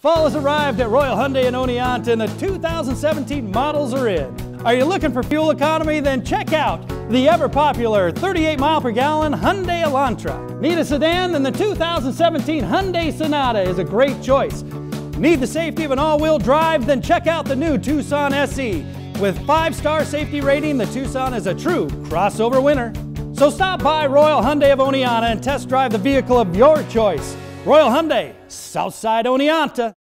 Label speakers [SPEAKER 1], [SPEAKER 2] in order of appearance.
[SPEAKER 1] Fall has arrived at Royal Hyundai in Oneonta and the 2017 models are in. Are you looking for fuel economy? Then check out the ever popular 38 mile per gallon Hyundai Elantra. Need a sedan? Then the 2017 Hyundai Sonata is a great choice. Need the safety of an all-wheel drive? Then check out the new Tucson SE. With five-star safety rating, the Tucson is a true crossover winner. So stop by Royal Hyundai of Oneonta and test drive the vehicle of your choice. Royal Hyundai, Southside Oneonta.